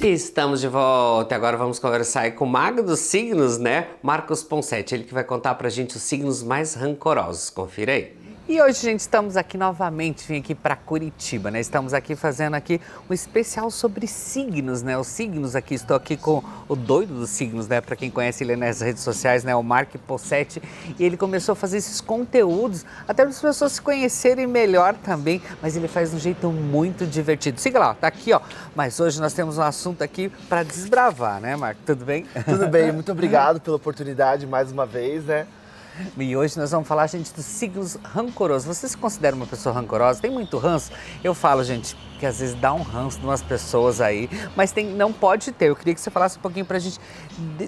Estamos de volta. Agora vamos conversar com o mago dos signos, né? Marcos Ponsetti. Ele que vai contar pra gente os signos mais rancorosos. Confira aí. E hoje, gente, estamos aqui novamente, vim aqui para Curitiba, né? Estamos aqui fazendo aqui um especial sobre signos, né? Os signos aqui, estou aqui com o doido dos signos, né? Para quem conhece ele nas redes sociais, né? O Mark Possetti. E ele começou a fazer esses conteúdos, até para as pessoas se conhecerem melhor também, mas ele faz de um jeito muito divertido. Siga lá, tá aqui, ó. Mas hoje nós temos um assunto aqui para desbravar, né, Mark? Tudo bem? Tudo bem, muito obrigado pela oportunidade mais uma vez, né? E hoje nós vamos falar, gente, dos signos rancorosos. Você se considera uma pessoa rancorosa? Tem muito ranço? Eu falo, gente, que às vezes dá um ranço de umas pessoas aí, mas tem, não pode ter. Eu queria que você falasse um pouquinho pra gente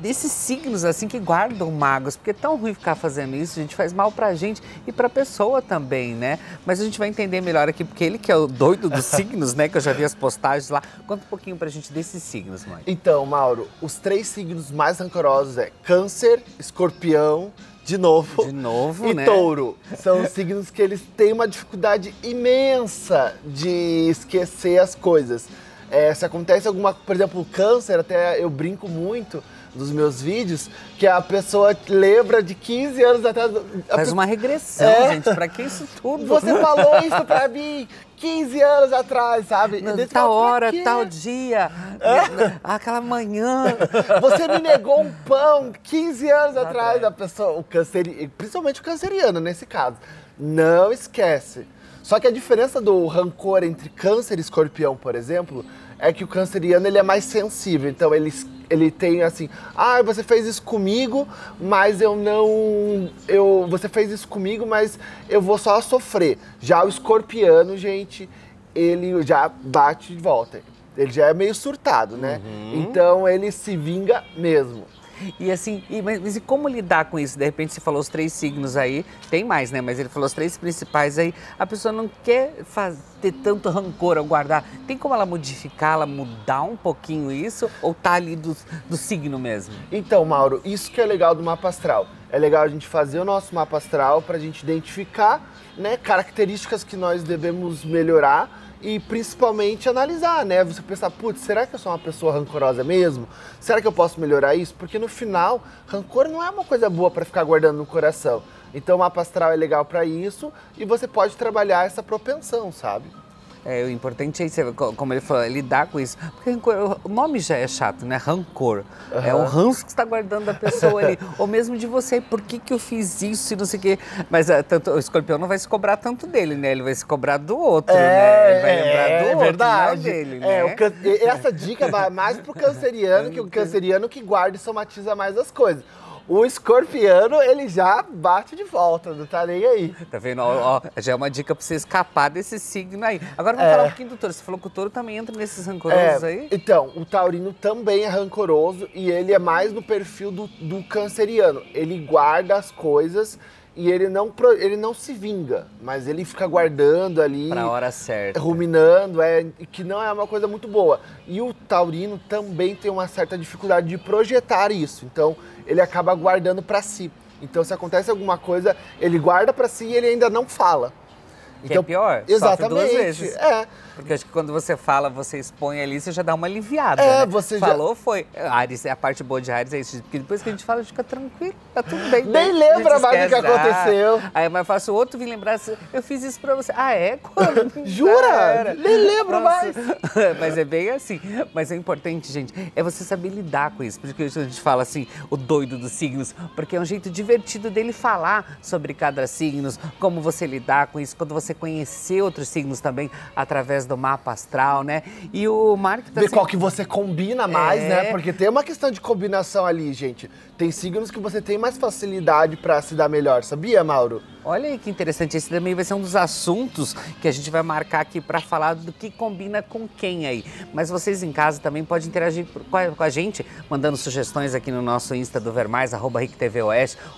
desses signos, assim, que guardam magos, porque é tão ruim ficar fazendo isso, a gente faz mal pra gente e pra pessoa também, né? Mas a gente vai entender melhor aqui, porque ele que é o doido dos signos, né, que eu já vi as postagens lá. Conta um pouquinho pra gente desses signos, mãe. Então, Mauro, os três signos mais rancorosos é Câncer, Escorpião de novo. De novo, e né? touro. São signos que eles têm uma dificuldade imensa de esquecer as coisas. É, se acontece alguma, por exemplo, câncer, até eu brinco muito dos meus vídeos, que a pessoa lembra de 15 anos atrás. Faz uma regressão, é. gente, pra que isso tudo? Você falou isso pra mim 15 anos atrás, sabe? Tal hora, tal dia, é? aquela manhã. Você me negou um pão 15 anos atrás, a pessoa, o canceriano, principalmente o canceriano nesse caso. Não esquece. Só que a diferença do rancor entre câncer e escorpião, por exemplo, é que o canceriano ele é mais sensível, então ele, ele tem assim, ah, você fez isso comigo, mas eu não, eu, você fez isso comigo, mas eu vou só sofrer. Já o escorpiano, gente, ele já bate de volta. Ele já é meio surtado, né? Uhum. Então ele se vinga mesmo. E assim, e, mas e como lidar com isso? De repente você falou os três signos aí, tem mais, né? Mas ele falou os três principais aí. A pessoa não quer ter tanto rancor ao guardar. Tem como ela modificar, ela mudar um pouquinho isso? Ou tá ali do, do signo mesmo? Então, Mauro, isso que é legal do mapa astral. É legal a gente fazer o nosso mapa astral para a gente identificar né, características que nós devemos melhorar e principalmente analisar, né? Você pensar, putz, será que eu sou uma pessoa rancorosa mesmo? Será que eu posso melhorar isso? Porque no final, rancor não é uma coisa boa para ficar guardando no coração. Então o mapa astral é legal para isso e você pode trabalhar essa propensão, sabe? É, o importante é, como ele falou, é lidar com isso. Porque rancor, o nome já é chato, né? Rancor. Uhum. É o ranço que está guardando da pessoa ali. Ou mesmo de você, por que, que eu fiz isso e não sei o quê. Mas uh, tanto, o escorpião não vai se cobrar tanto dele, né? Ele vai se cobrar do outro, é, né? Ele vai lembrar é, do outro, verdade. dele, é, né? Can... Essa dica vai mais pro canceriano, que o canceriano que guarda e somatiza mais as coisas. O escorpiano, ele já bate de volta, não tá nem aí. Tá vendo? Ó, ó, já é uma dica pra você escapar desse signo aí. Agora vamos é. falar um pouquinho do touro. Você falou que o touro também entra nesses rancorosos é, aí? Então, o taurino também é rancoroso e ele é mais no perfil do, do canceriano. Ele guarda as coisas e ele não, ele não se vinga, mas ele fica guardando ali. Pra hora certa. Ruminando, é, que não é uma coisa muito boa. E o taurino também tem uma certa dificuldade de projetar isso. Então, ele acaba guardando para si. Então, se acontece alguma coisa, ele guarda para si e ele ainda não fala. Que é então, é pior, exatamente. duas vezes. É. Porque acho que quando você fala, você expõe ali, você já dá uma aliviada. É, né? você Falou, já... foi. Ares, a parte boa de Ares é isso. Porque depois que a gente fala, fica tranquilo, tá tudo bem. Nem né? lembra mais do que aconteceu. Ah, aí é mais fácil o outro vir lembrar, eu fiz isso pra você. Ah, é? Quando? Jura? Nem lembro mais. Mas é bem assim. Mas é importante, gente, é você saber lidar com isso. Porque a gente fala assim, o doido dos signos, porque é um jeito divertido dele falar sobre cada signo, como você lidar com isso, quando você conhecer outros signos também através do mapa astral, né? E o Mark tá Ver qual que você combina mais, né? é... né? Porque tem uma questão de combinação ali, gente. Tem signos que você tem mais facilidade para se dar melhor, sabia, Mauro? Olha aí que interessante, esse também vai ser um dos assuntos que a gente vai marcar aqui para falar do que combina com quem aí. Mas vocês em casa também podem interagir com a gente, mandando sugestões aqui no nosso Insta do Vermais, arroba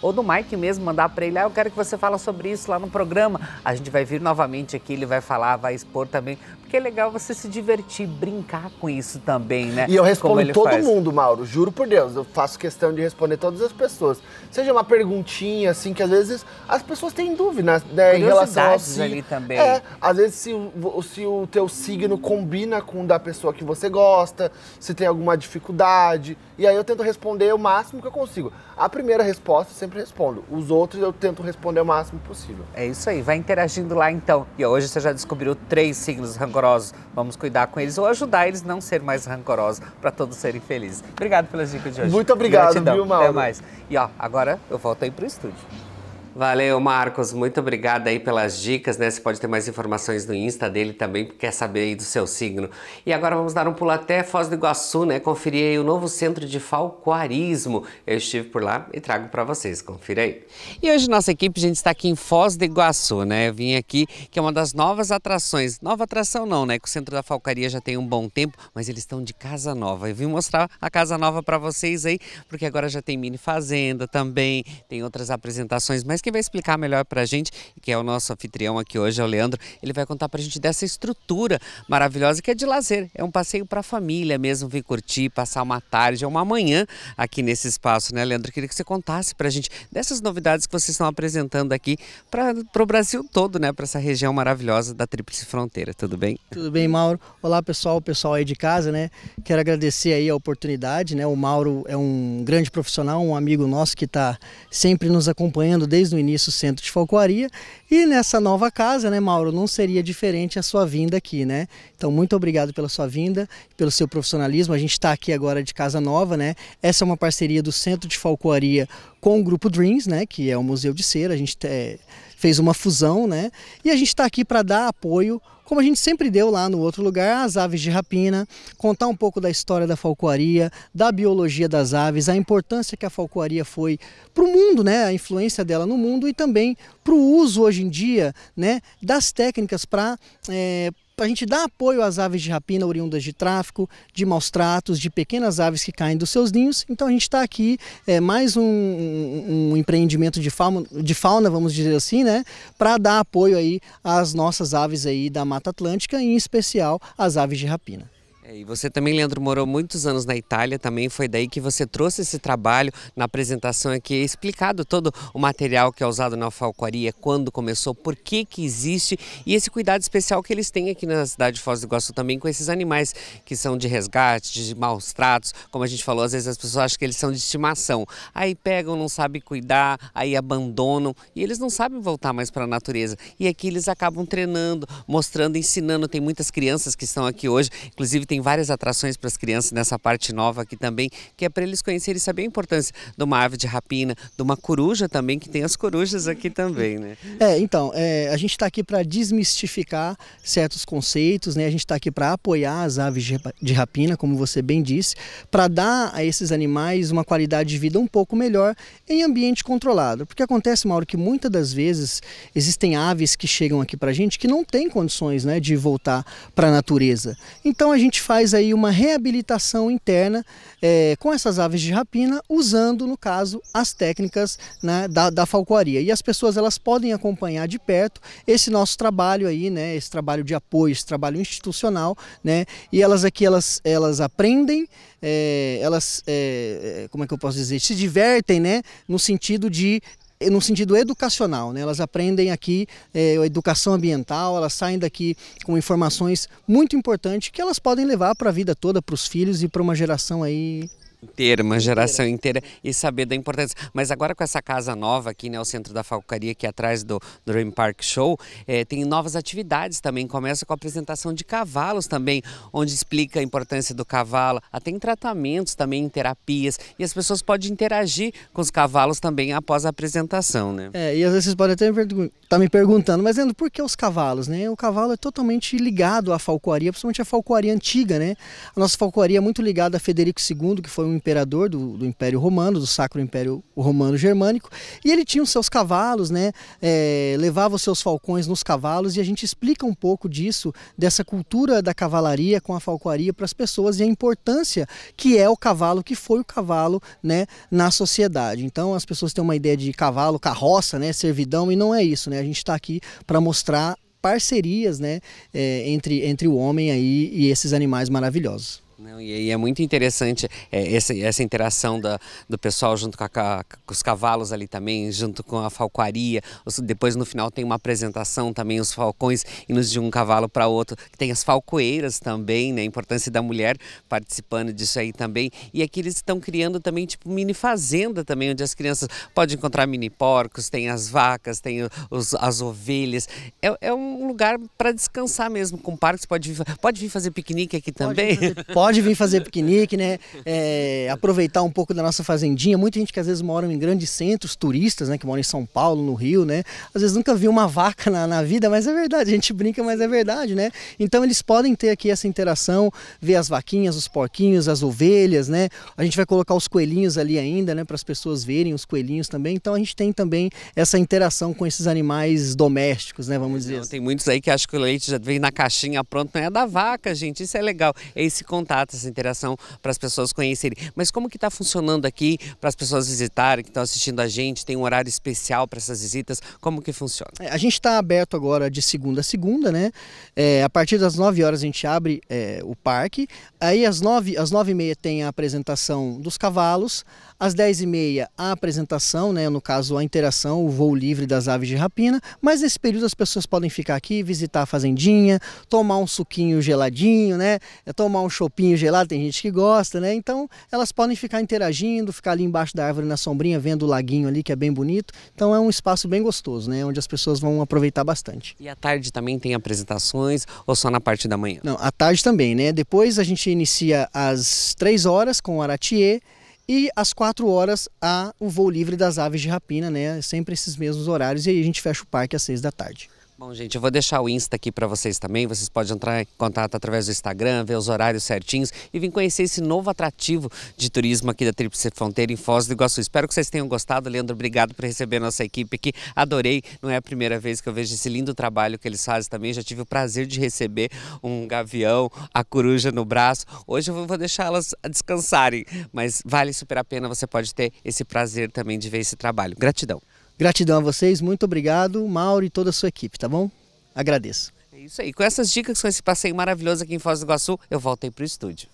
ou do Mike mesmo, mandar para ele, ah, eu quero que você fale sobre isso lá no programa. A gente vai vir novamente aqui, ele vai falar, vai expor também, porque é legal você se divertir, brincar com isso também, né? E eu respondo todo faz. mundo, Mauro, juro por Deus, eu faço questão de responder todas as pessoas. Seja uma perguntinha, assim, que às vezes as pessoas têm dúvida né, em relação ao signo. ali também. É, às vezes se o, se o teu signo combina com o da pessoa que você gosta, se tem alguma dificuldade, e aí eu tento responder o máximo que eu consigo. A primeira resposta eu sempre respondo, os outros eu tento responder o máximo possível. É isso aí, vai interagindo lá então. E hoje você já descobriu três signos rancorosos. Vamos cuidar com eles ou ajudar eles a não ser mais rancorosos, para todos serem felizes. Obrigado pelas dicas de hoje. Muito obrigado, Gratidão. viu, Mauro? Até mais. E ó, agora eu volto aí pro estúdio. Valeu, Marcos. Muito obrigado aí pelas dicas, né? Você pode ter mais informações no Insta dele também, porque quer saber aí do seu signo. E agora vamos dar um pulo até Foz do Iguaçu, né? Conferir aí o novo centro de falcoarismo. Eu estive por lá e trago para vocês. Confira aí. E hoje nossa equipe, a gente está aqui em Foz do Iguaçu, né? Eu vim aqui, que é uma das novas atrações. Nova atração não, né? Que o Centro da Falcaria já tem um bom tempo, mas eles estão de casa nova. Eu vim mostrar a casa nova para vocês aí, porque agora já tem mini fazenda também, tem outras apresentações, mas quem vai explicar melhor para a gente, que é o nosso anfitrião aqui hoje, é o Leandro, ele vai contar para a gente dessa estrutura maravilhosa que é de lazer. É um passeio para a família mesmo, vir curtir, passar uma tarde ou uma manhã aqui nesse espaço, né, Leandro? Queria que você contasse para a gente dessas novidades que vocês estão apresentando aqui para o Brasil todo, né, para essa região maravilhosa da Tríplice Fronteira. Tudo bem? Tudo bem, Mauro. Olá, pessoal, pessoal aí de casa, né? Quero agradecer aí a oportunidade, né? O Mauro é um grande profissional, um amigo nosso que está sempre nos acompanhando desde o início centro de falcoaria. E nessa nova casa, né, Mauro, não seria diferente a sua vinda aqui, né? Então, muito obrigado pela sua vinda, pelo seu profissionalismo. A gente está aqui agora de casa nova, né? Essa é uma parceria do Centro de Falcoaria com o Grupo Dreams, né? Que é o Museu de Cera. A gente é, fez uma fusão, né? E a gente está aqui para dar apoio como a gente sempre deu lá no outro lugar, as aves de rapina, contar um pouco da história da falcoaria, da biologia das aves, a importância que a falcoaria foi para o mundo, né, a influência dela no mundo e também para o uso hoje em dia né, das técnicas para é, para a gente dar apoio às aves de rapina oriundas de tráfico, de maus tratos, de pequenas aves que caem dos seus ninhos. Então a gente está aqui, é, mais um, um, um, empreendimento de fauna, de fauna, vamos dizer assim, né? Para dar apoio aí às nossas aves aí da Mata Atlântica, em especial às aves de rapina. É, e você também, Leandro, morou muitos anos na Itália, também foi daí que você trouxe esse trabalho. Na apresentação aqui, explicado todo o material que é usado na falcoaria, quando começou, por que que existe e esse cuidado especial que eles têm aqui na cidade de Foz do Iguaçu também com esses animais que são de resgate, de maus tratos, como a gente falou, às vezes as pessoas acham que eles são de estimação, aí pegam, não sabem cuidar, aí abandonam e eles não sabem voltar mais para a natureza. E aqui eles acabam treinando, mostrando, ensinando, tem muitas crianças que estão aqui hoje, inclusive tem tem várias atrações para as crianças nessa parte nova aqui também, que é para eles conhecerem e saber a importância de uma ave de rapina, de uma coruja também, que tem as corujas aqui também, né? É, então, é, a gente está aqui para desmistificar certos conceitos, né? A gente está aqui para apoiar as aves de rapina, como você bem disse, para dar a esses animais uma qualidade de vida um pouco melhor em ambiente controlado. Porque acontece, Mauro, que muitas das vezes existem aves que chegam aqui para a gente que não têm condições né, de voltar para a natureza. Então a gente faz aí uma reabilitação interna é, com essas aves de rapina, usando, no caso, as técnicas né, da, da falcoaria. E as pessoas elas podem acompanhar de perto esse nosso trabalho aí, né, esse trabalho de apoio, esse trabalho institucional, né, e elas aqui elas, elas aprendem, é, elas, é, é como é que eu posso dizer, se divertem, né, no sentido de no sentido educacional. Né? Elas aprendem aqui é, a educação ambiental, elas saem daqui com informações muito importantes que elas podem levar para a vida toda, para os filhos e para uma geração aí inteira, uma geração inteira e saber da importância. Mas agora com essa casa nova aqui, né, o centro da falcaria aqui atrás do Dream Park Show, é, tem novas atividades também. Começa com a apresentação de cavalos também, onde explica a importância do cavalo. Até em tratamentos também, em terapias. E as pessoas podem interagir com os cavalos também após a apresentação, né? É, e às vezes vocês podem até estar tá me perguntando, mas Leandro, por que os cavalos, né? O cavalo é totalmente ligado à falcoaria, principalmente a falcoaria antiga, né? A nossa falcoaria é muito ligada a Federico II, que foi um imperador do, do, Império Romano, do Sacro Império Romano Germânico, e ele tinha os seus cavalos, né? É, levava os seus falcões nos cavalos, e a gente explica um pouco disso, dessa cultura da cavalaria com a falcoaria para as pessoas e a importância que é o cavalo, que foi o cavalo, né, na sociedade. Então as pessoas têm uma ideia de cavalo, carroça, né, servidão, e não é isso, né? A gente está aqui para mostrar parcerias né, é, entre, entre o homem aí e esses animais maravilhosos. Não, e, é muito interessante é, essa, essa interação da, do pessoal junto com, a, com, os cavalos ali também, junto com a falcoaria. Depois no final tem uma apresentação também, os falcões indo de um cavalo para outro. Tem as falcoeiras também, né? A importância da mulher participando disso aí também. E aqui eles estão criando também tipo mini fazenda também, onde as crianças podem encontrar mini porcos, tem as vacas, tem os, as ovelhas. É, é um lugar para descansar mesmo, com parques. Pode vir, pode vir fazer piquenique aqui também? Pode, fazer, pode pode vir fazer piquenique, né? É, aproveitar um pouco da nossa fazendinha. Muita gente que às vezes mora em grandes centros, turistas, né? Que moram em São Paulo, no Rio, né? Às vezes nunca viu uma vaca na, na vida, mas é verdade. A gente brinca, mas é verdade, né? Então eles podem ter aqui essa interação, ver as vaquinhas, os porquinhos, as ovelhas, né? A gente vai colocar os coelhinhos ali ainda, né? Para as pessoas verem os coelhinhos também. Então a gente tem também essa interação com esses animais domésticos, né? Vamos dizer. Não, assim. Tem muitos aí que acham que o leite já vem na caixinha pronto, não é da vaca, gente. Isso é legal. É esse contato contato, essa interação para as pessoas conhecerem. Mas como que está funcionando aqui para as pessoas visitarem, que estão assistindo a gente? Tem um horário especial para essas visitas? Como que funciona? É, a gente está aberto agora de segunda a segunda, né? É, a partir das 9 horas a gente abre é, o parque. Aí às 9, às 9 e meia tem a apresentação dos cavalos. Às 10h30, a apresentação, né, no caso a interação, o voo livre das aves de rapina. Mas nesse período as pessoas podem ficar aqui, visitar a fazendinha, tomar um suquinho geladinho, né, tomar um gelado, tem gente que gosta, né? Então elas podem ficar interagindo, ficar ali embaixo da árvore na sombrinha, vendo o laguinho ali que é bem bonito. Então é um espaço bem gostoso, né, onde as pessoas vão aproveitar bastante. E à tarde também tem apresentações ou só na parte da manhã? Não, à tarde também, né? Depois a gente inicia às 3 horas com o Aratier e às 4 horas há o voo livre das aves de rapina, né? Sempre esses mesmos horários e aí a gente fecha o parque às 6 da tarde. Bom, gente, eu vou deixar o Insta aqui para vocês também. Vocês podem entrar em contato através do Instagram, ver os horários certinhos e vir conhecer esse novo atrativo de turismo aqui da Tríplice Fronteira em Foz do Iguaçu. Espero que vocês tenham gostado. Leandro, obrigado por receber nossa equipe aqui. Adorei. Não é a primeira vez que eu vejo esse lindo trabalho que eles fazem também. Já tive o prazer de receber um gavião, a coruja no braço. Hoje eu vou deixá-las descansarem, mas vale super a pena. Você pode ter esse prazer também de ver esse trabalho. Gratidão. Gratidão a vocês, muito obrigado, Mauro e toda a sua equipe, tá bom? Agradeço. É isso aí. Com essas dicas, com esse passeio maravilhoso aqui em Foz do Iguaçu, eu voltei para o estúdio.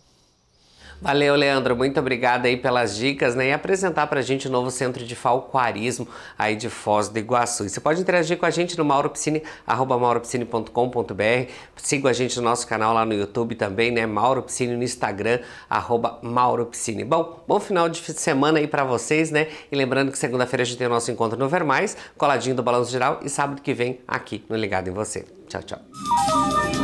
Valeu, Leandro. Muito obrigado aí pelas dicas, né? E apresentar pra gente o novo centro de falcoarismo aí de Foz do Iguaçu. E você pode interagir com a gente no mauropsine, arroba mauropsine.com.br. Siga a gente no nosso canal lá no YouTube também, né? Mauropsine no Instagram, arroba mauropsine. Bom, bom final de semana aí para vocês, né? E lembrando que segunda-feira a gente tem o nosso encontro no Ver Mais, coladinho do Balanço Geral e sábado que vem aqui no Ligado em Você. Tchau, tchau.